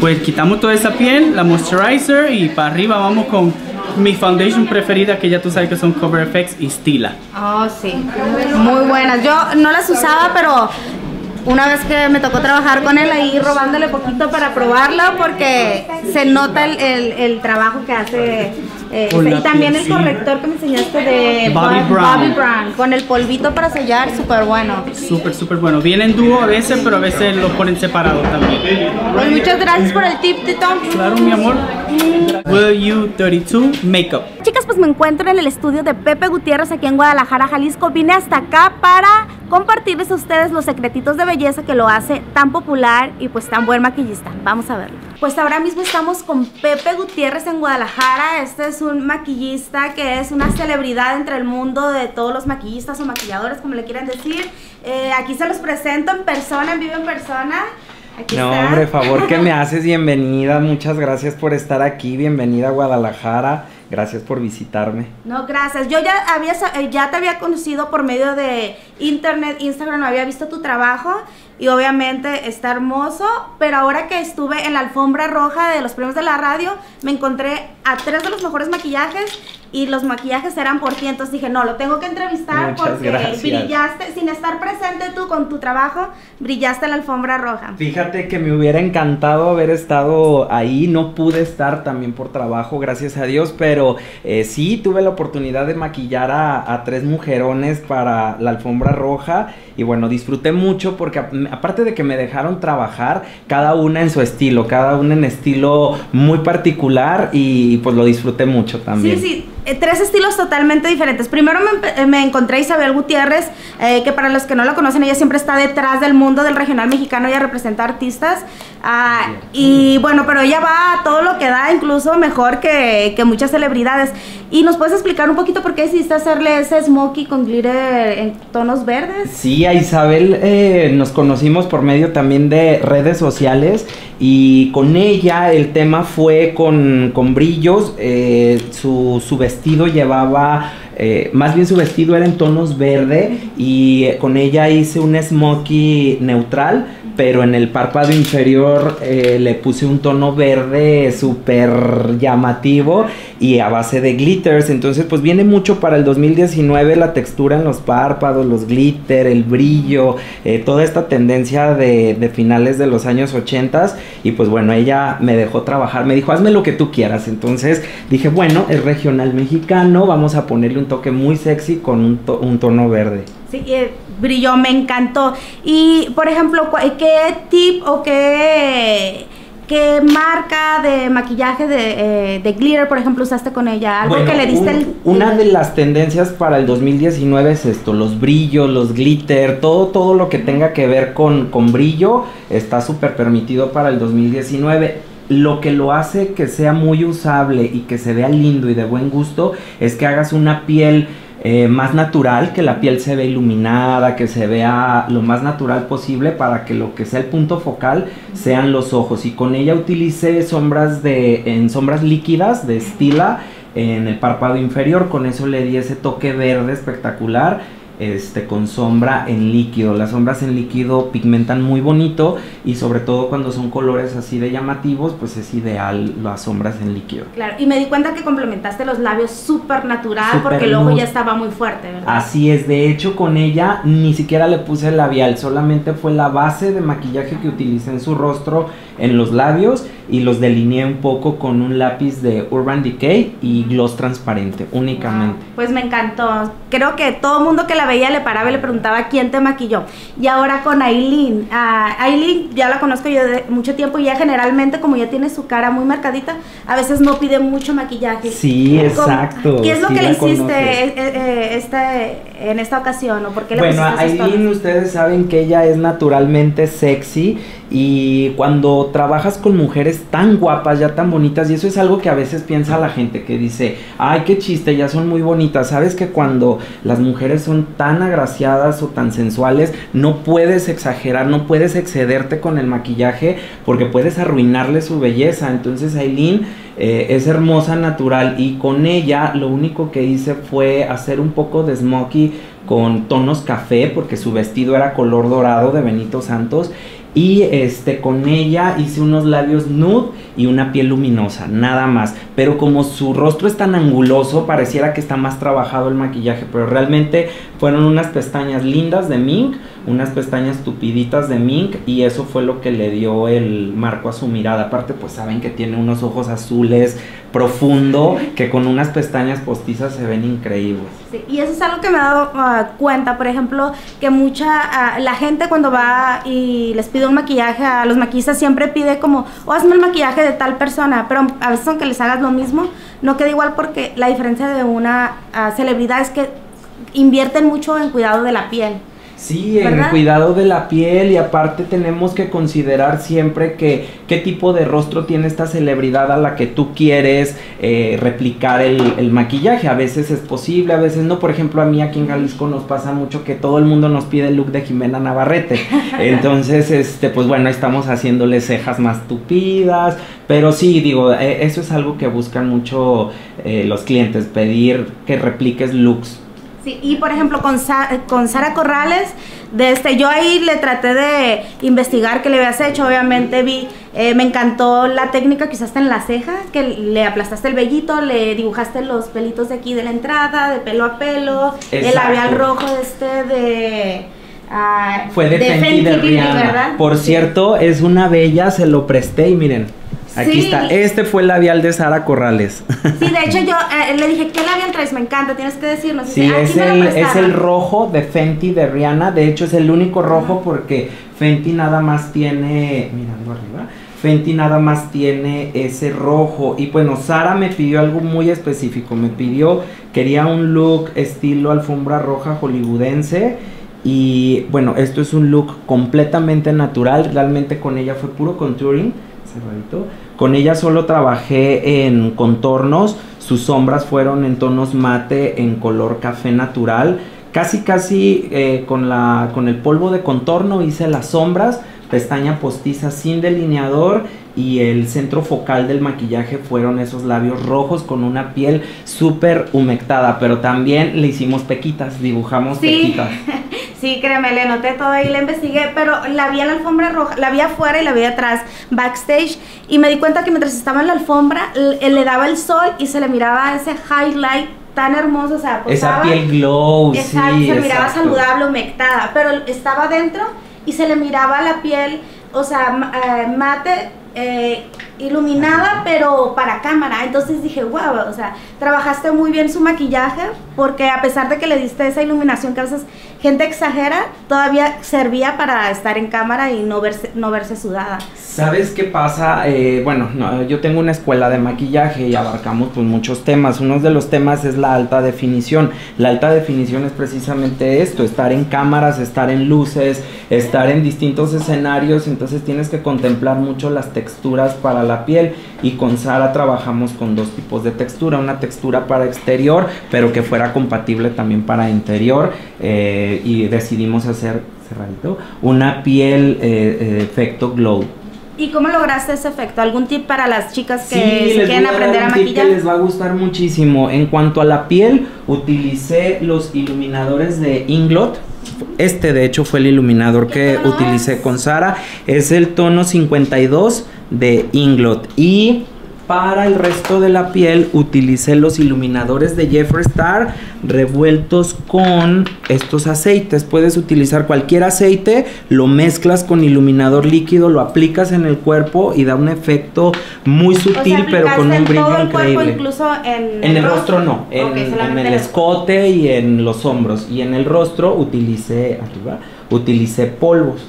Pues quitamos toda esa piel, la moisturizer y para arriba vamos con mi foundation preferida que ya tú sabes que son Cover FX y Stila. Oh, sí. Muy buenas. Yo no las usaba, pero una vez que me tocó trabajar con él ahí robándole poquito para probarlo porque se nota el- el trabajo que hace. Eh, y también el sí. corrector que me enseñaste de Bobbi Bob- Brown. Bobbi Brown, con el polvito para sellar, súper bueno. Súper, súper bueno. Vienen dúo a veces, pero a veces lo ponen separado también. Pues muchas gracias por el tip, Tito. Claro, mi amor. Will You 32 Makeup. Chicas, pues me encuentro en el estudio de Pepe Gutiérrez aquí en Guadalajara, Jalisco. Vine hasta acá para compartirles a ustedes los secretitos de belleza que lo hace tan popular y pues tan buen maquillista. Vamos a verlo. Pues ahora mismo estamos con Pepe Gutiérrez en Guadalajara. Este es un maquillista que es una celebridad entre el mundo de todos los maquillistas o maquilladores, como le quieran decir. Eh, aquí se los presento en persona, en vivo en persona. Aquí No, está. hombre, favor que me haces bienvenida. Muchas gracias por estar aquí. Bienvenida a Guadalajara. Gracias por visitarme. No, gracias. Yo ya había eh, ya te había conocido por medio de internet, Instagram, había visto tu trabajo y obviamente está hermoso, pero ahora que estuve en la alfombra roja de los premios de la radio, me encontré a tres de los mejores maquillajes y los maquillajes eran por ti, entonces dije, no, lo tengo que entrevistar Muchas porque gracias. brillaste, sin estar presente tú con tu trabajo, brillaste en la alfombra roja. Fíjate que me hubiera encantado haber estado ahí. No pude estar también por trabajo, gracias a Dios. Pero eh, sí tuve la oportunidad de maquillar a, a tres mujerones para la alfombra roja. Y bueno, disfruté mucho porque a- aparte de que me dejaron trabajar, cada una en su estilo, cada una en estilo muy particular. Y pues lo disfruté mucho también. Sí, sí. Eh, tres estilos totalmente diferentes. Primero me, eh, encontré a Isabel Gutiérrez, eh, que para los que no la conocen, ella siempre está detrás del mundo del regional mexicano, ella representa artistas. Ah, y bueno, pero ella va a todo lo que da, incluso mejor que, muchas celebridades. ¿Y nos puedes explicar un poquito por qué decidiste hacerle ese smokey con glitter en tonos verdes? Sí, a Isabel nos conocimos por medio también de redes sociales y con ella el tema fue con, con brillos. su, su vestido llevaba, eh, más bien su vestido era en tonos verde y eh, con ella hice un smokey neutral, pero en el párpado inferior eh, le puse un tono verde súper llamativo y a base de glitters. Entonces, pues viene mucho para el 2019 la textura en los párpados, los glitter, el brillo, eh, toda esta tendencia de, finales de los años 80 y pues bueno, ella me dejó trabajar, me dijo, hazme lo que tú quieras. Entonces dije, bueno, es regional mexicano, vamos a ponerle un toque muy sexy con un, un tono verde. Sí, eh, brilló, me encantó. Y, por ejemplo, ¿qué tip o qué, qué marca de maquillaje de, eh, de glitter, por ejemplo, usaste con ella? Algo Bueno, que le diste un- el... Una de las tendencias para el 2019 es esto, los brillos, los glitter, todo, todo lo que tenga que ver con, con brillo está súper permitido para el 2019. Lo que lo hace que sea muy usable y que se vea lindo y de buen gusto es que hagas una piel eh, más natural, que la piel se vea iluminada, que se vea lo más natural posible para que lo que sea el punto focal sean los ojos. Y con ella utilicé sombras de, en sombras líquidas de Stila en el párpado inferior, con eso le di ese toque verde espectacular. Este, con sombra en líquido. Las sombras en líquido pigmentan muy bonito y sobre todo cuando son colores así de llamativos, pues es ideal las sombras en líquido. Claro, y me di cuenta que complementaste los labios súper natural porque el ojo ya estaba muy fuerte, ¿verdad? Así es, de hecho con ella ni siquiera le puse labial, solamente fue la base de maquillaje que utilicé en su rostro, en los labios y los delineé un poco con un lápiz de Urban Decay y gloss transparente únicamente. Pues me encantó. Creo que todo el mundo que la veía le paraba y le preguntaba quién te maquilló. Y ahora con Aileen. Ah, Aileen ya la conozco yo de mucho tiempo y ya generalmente como ya tiene su cara muy marcadita, a veces no pide mucho maquillaje. Sí, ¿Cómo- exacto, ¿Qué es lo sí que le hiciste eh, eh, este, en esta ocasión o por qué le Bueno, Aileen, ustedes saben que ella es naturalmente sexy y cuando trabajas con mujeres tan guapas, ya tan bonitas, y eso es algo que a veces piensa la gente que dice, ay, qué chiste, ya son muy bonitas. Sabes que cuando las mujeres son tan agraciadas o tan sensuales, no puedes exagerar, no puedes excederte con el maquillaje porque puedes arruinarle su belleza. Entonces, Aileen eh, es hermosa, natural, y con ella lo único que hice fue hacer un poco de smokey con tonos café porque su vestido era color dorado de Benito Santos y este con ella hice unos labios nude y una piel luminosa, nada más. Pero como su rostro es tan anguloso, pareciera que está más trabajado el maquillaje, pero realmente fueron unas pestañas lindas de mink, unas pestañas tupiditas de mink y eso fue lo que le dio el marco a su mirada. Aparte, pues saben que tiene unos ojos azules profundo que con unas pestañas postizas se ven increíbles. Y eso es algo que me he dado ah, cuenta, por ejemplo, que mucha, ah, la gente cuando va y les pide un maquillaje a los maquillistas siempre pide como, o hazme el maquillaje de tal persona, pero a veces aunque les hagas lo mismo, no queda igual porque la diferencia de una ah, celebridad es que invierten mucho en cuidado de la piel. Sí, en ¿Verdad? cuidado de la piel y aparte tenemos que considerar siempre que qué tipo de rostro tiene esta celebridad a la que tú quieres eh, replicar el, el maquillaje. A veces es posible, a veces no. Por ejemplo, a mí aquí en Jalisco nos pasa mucho que todo el mundo nos pide el look de Jimena Navarrete. Entonces, este, pues bueno, estamos haciéndole cejas más tupidas. Pero sí, digo, eh, eso es algo que buscan mucho eh, los clientes, pedir que repliques looks. Sí, y por ejemplo con, Sa- con Sara Corrales, de este, yo ahí le traté de investigar qué le habías hecho, obviamente vi, eh, me encantó la técnica que usaste en la ceja, que le aplastaste el vellito, le dibujaste los pelitos de aquí de la entrada, de pelo a pelo, el labial rojo este de... ah, Fue de, Fenty de Beauty, Rihanna. ¿verdad? Por cierto, es una bella, se lo presté y miren, aquí Sí. está. Este fue el labial de Sara Corrales. Sí, de hecho yo eh, le dije, ¿qué labial traes? Me encanta, tienes que decirnos. Sí, dice, "Aquí es el, es prestaron". el rojo de Fenty de Rihanna. De hecho, es el único rojo porque Fenty nada más tiene. Mirando arriba. Fenty nada más tiene ese rojo. Y bueno, Sara me pidió algo muy específico. Me pidió, quería un look estilo alfombra roja hollywoodense. Y bueno, esto es un look completamente natural. Realmente con ella fue puro contouring. Cerradito. Con ella solo trabajé en contornos. Sus sombras fueron en tonos mate, en color café natural. Casi, casi eh, con, la, con el polvo de contorno hice las sombras pestaña postiza sin delineador y el centro focal del maquillaje fueron esos labios rojos con una piel súper humectada, pero también le hicimos pequitas, dibujamos Sí. pequitas. Sí, créeme, le noté todo y le investigué, pero la vi en la alfombra roja, la vi afuera y la vi atrás, backstage, y me di cuenta que mientras estaba en la alfombra, le, le daba el sol y se le miraba ese highlight tan hermoso, o sea, Esa posaba- piel glow, sí, se miraba exacto. saludable, humectada, pero estaba adentro y se le miraba la piel, o sea, eh, mate, eh, iluminada, pero para cámara. Entonces dije, wow, o sea, trabajaste muy bien su maquillaje, porque a pesar de que le diste esa iluminación que a veces gente exagera, todavía servía para estar en cámara y no verse, no verse sudada. ¿Sabes qué pasa? Eh, bueno, no, yo tengo una escuela de maquillaje y abarcamos pues muchos temas. Uno de los temas es la alta definición. La alta definición es precisamente esto, estar en cámaras, estar en luces, estar en distintos escenarios. Entonces tienes que contemplar mucho las texturas para la piel y con Sara trabajamos con dos tipos de textura. Una textura para exterior, pero que fuera compatible también para interior. eh, y decidimos hacer, cerradito, una piel eh, eh, efecto glow. ¿Y cómo lograste ese efecto? ¿Algún tip para las chicas que Sí, les quieren a aprender a maquillar? que les va a gustar muchísimo. En cuanto a la piel, utilicé los iluminadores de Inglot. Este de hecho fue el iluminador que utilicé con Sara. Es el tono 52 de Inglot. Y para el resto de la piel utilicé los iluminadores de Jeffree Star revueltos con estos aceites. Puedes utilizar cualquier aceite, lo mezclas con iluminador líquido, lo aplicas en el cuerpo y da un efecto muy O sea, sutil pero con un brillo todo el cuerpo, increíble. incluso en, En el rostro no, en, el en el- escote y en los hombros. Y en el rostro utilicé, arriba, utilicé polvos.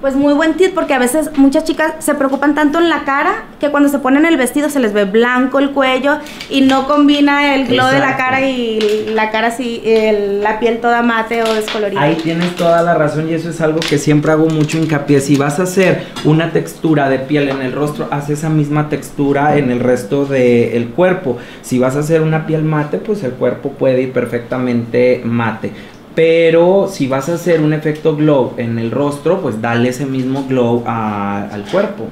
Pues muy buen tip porque a veces muchas chicas se preocupan tanto en la cara que cuando se ponen el vestido se les ve blanco el cuello y no combina el glow de la cara y la cara así, el- la piel toda mate o descolorida. Ahí tienes toda la razón y eso es algo que siempre hago mucho hincapié. Si vas a hacer una textura de piel en el rostro, haz esa misma textura en el resto del cuerpo. Si vas a hacer una piel mate, pues el cuerpo puede ir perfectamente mate. Pero si vas a hacer un efecto glow en el rostro, pues dale ese mismo glow al cuerpo.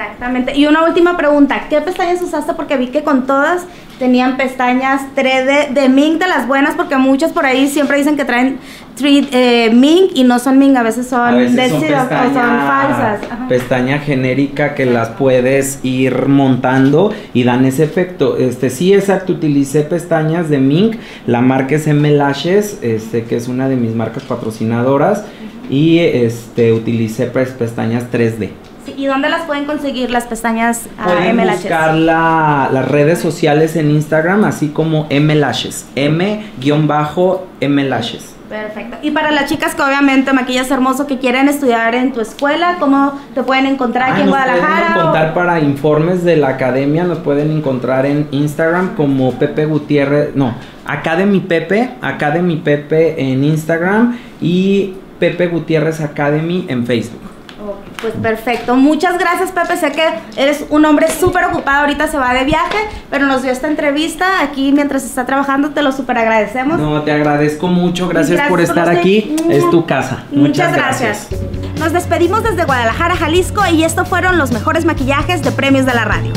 Exactamente. Y una última pregunta, ¿qué pestañas usaste? Porque vi que con todas tenían pestañas 3D de Mink de las buenas, porque muchas por ahí siempre dicen que traen 3 eh, Mink y no son Mink, a veces son, A veces de son sí, o- son falsas. Ajá. pestaña genérica que las puedes ir montando y dan ese efecto. Este sí, exacto, utilicé pestañas de Mink, la marca es M Lashes, este que es una de mis marcas patrocinadoras y este utilicé pues, pestañas 3D. Sí, ¿Y dónde las pueden conseguir las pestañas ah, Pueden buscar la- las redes sociales en Instagram, así como M Lashes, M-M Lashes. Perfecto. Y para las chicas que obviamente maquillas hermoso que quieren estudiar en tu escuela, ¿cómo te pueden encontrar aquí Ah, en nos pueden Guadalajara? o- encontrar para informes de la academia, nos pueden encontrar en Instagram como Pepe Gutiérrez, no, Academy Pepe, Academy Pepe en Instagram y Pepe Gutiérrez Academy en Facebook. Pues perfecto. Muchas gracias, Pepe. Sé que eres un hombre súper ocupado. Ahorita se va de viaje, pero nos dio esta entrevista aquí mientras está trabajando. Te lo súper agradecemos. No, te agradezco mucho, gracias, Gracias por estar aquí, es tu casa. Muchas gracias. Nos despedimos desde Guadalajara, Jalisco, y estos fueron los mejores maquillajes de premios de la radio.